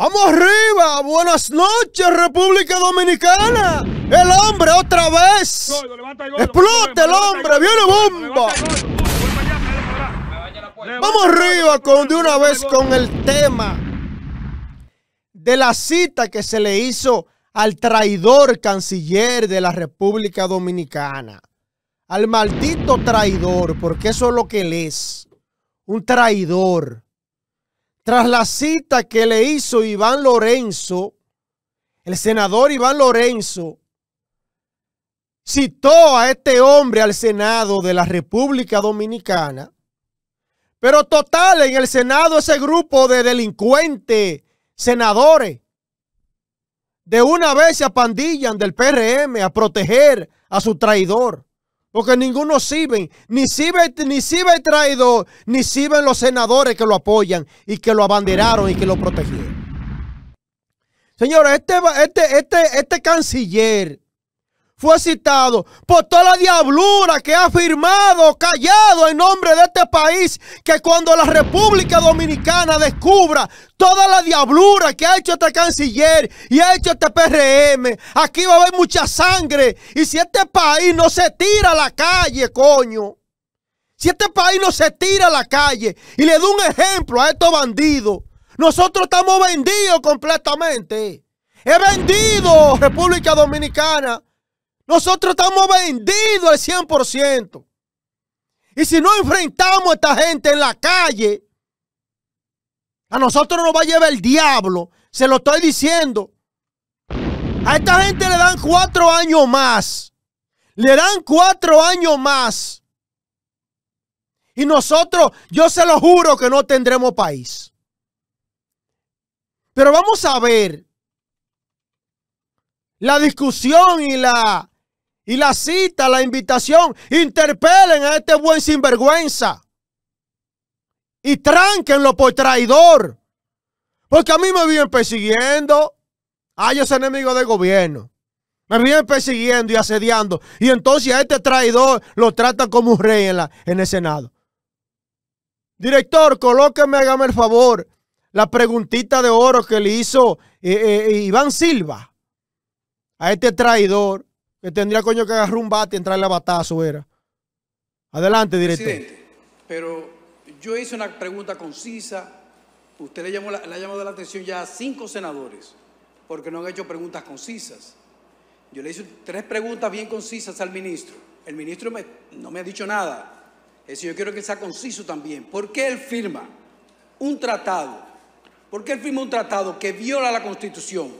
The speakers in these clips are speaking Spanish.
Vamos arriba, buenas noches República Dominicana. El hombre otra vez. Explote el hombre, viene bomba. Vamos arriba con de una vez con el tema de la cita que se le hizo al traidor canciller de la República Dominicana. Al maldito traidor, porque eso es lo que él es. Un traidor tras la cita que le hizo Iván Lorenzo, el senador Iván Lorenzo citó a este hombre al Senado de la República Dominicana. Pero total, en el Senado ese grupo de delincuentes, senadores, de una vez se apandillan del PRM a proteger a su traidor. Porque ninguno sirve, ni sirve, ni el traidor, ni sirven los senadores que lo apoyan y que lo abanderaron y que lo protegieron. Señores, este, este, este, este canciller fue citado por toda la diablura que ha firmado, callado en nombre de este país, que cuando la República Dominicana descubra toda la diablura que ha hecho este canciller y ha hecho este PRM, aquí va a haber mucha sangre. Y si este país no se tira a la calle, coño, si este país no se tira a la calle y le da un ejemplo a estos bandidos, nosotros estamos vendidos completamente. He vendido República Dominicana nosotros estamos vendidos al 100%. Y si no enfrentamos a esta gente en la calle, a nosotros nos va a llevar el diablo. Se lo estoy diciendo. A esta gente le dan cuatro años más. Le dan cuatro años más. Y nosotros, yo se lo juro que no tendremos país. Pero vamos a ver la discusión y la y la cita, la invitación, interpelen a este buen sinvergüenza y tránquenlo por traidor. Porque a mí me vienen persiguiendo. Ah, yo soy enemigo del gobierno. Me vienen persiguiendo y asediando. Y entonces a este traidor lo tratan como un rey en, la, en el Senado. Director, colóqueme, hágame el favor, la preguntita de oro que le hizo eh, eh, Iván Silva a este traidor que tendría coño que agarrar un bate y entrarle a batazo, era. Adelante, director. Presidente, pero yo hice una pregunta concisa. Usted le, llamó la, le ha llamado la atención ya a cinco senadores porque no han hecho preguntas concisas. Yo le hice tres preguntas bien concisas al ministro. El ministro no me ha dicho nada. Es decir, yo quiero que sea conciso también. ¿Por qué él firma un tratado? ¿Por qué él firma un tratado que viola la Constitución?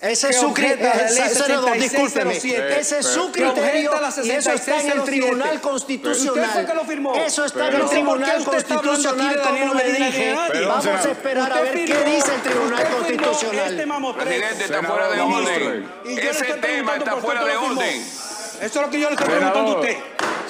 Ese es su criterio. Ese es su criterio y eso está en el Tribunal Constitucional. Eso está en el Tribunal Constitucional, como le dije. Vamos a esperar a ver qué dice el Tribunal Constitucional. Presidente, está fuera de orden. Ese tema está fuera de orden. Eso es lo que yo le estoy preguntando a usted.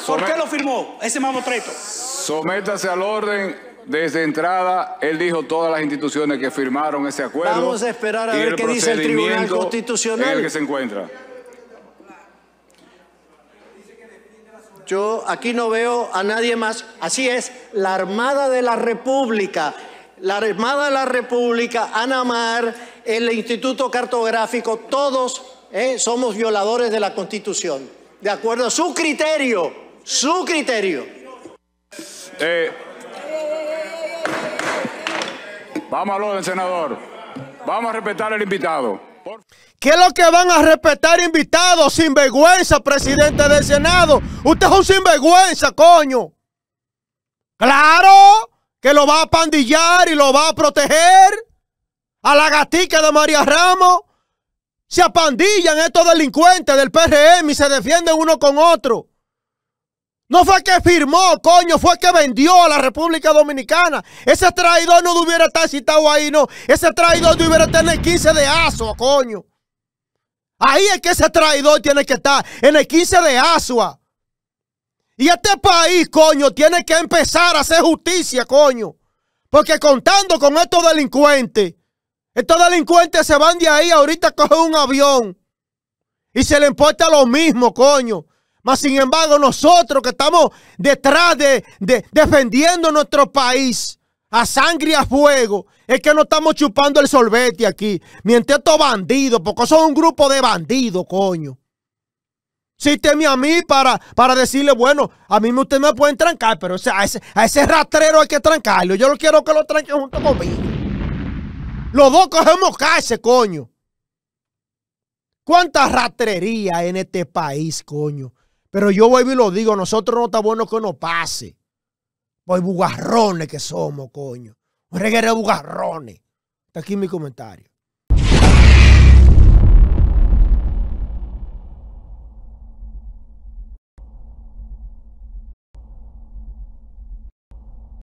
¿Por qué lo firmó ese mamotreto? Sométase al orden desde entrada, él dijo todas las instituciones que firmaron ese acuerdo. Vamos a esperar a ver qué dice el Tribunal Constitucional. En el que se encuentra. Yo aquí no veo a nadie más. Así es, la Armada de la República, la Armada de la República, ANAMAR, el Instituto Cartográfico, todos eh, somos violadores de la Constitución. De acuerdo a su criterio, su criterio. Eh, Vamos al orden, senador. Vamos a respetar al invitado. ¿Qué es lo que van a respetar invitados? Sinvergüenza, presidente del Senado. Usted es un sinvergüenza, coño. Claro que lo va a pandillar y lo va a proteger. A la gatica de María Ramos. Se apandillan estos delincuentes del PRM y se defienden uno con otro. No fue que firmó, coño, fue que vendió a la República Dominicana. Ese traidor no debiera estar citado ahí, no. Ese traidor debiera tener 15 de Asua, coño. Ahí es que ese traidor tiene que estar, en el 15 de Asua. Y este país, coño, tiene que empezar a hacer justicia, coño. Porque contando con estos delincuentes, estos delincuentes se van de ahí, ahorita cogen un avión. Y se le importa lo mismo, coño. Mas, sin embargo, nosotros que estamos detrás de, defendiendo nuestro país, a sangre y a fuego, es que no estamos chupando el sorbete aquí. Mientras estos bandidos, porque son un grupo de bandidos, coño. Si a mí para, para decirle, bueno, a mí usted me pueden trancar, pero a, ese, a ese rastrero hay que trancarlo. Yo lo quiero que lo tranquen junto conmigo. Los dos cogemos cárcel, coño. ¿Cuánta rastrería en este país, coño? Pero yo voy y lo digo, nosotros no está bueno que nos pase. Pues bugarrones que somos, coño. Reguero bugarrones. Está aquí mi comentario.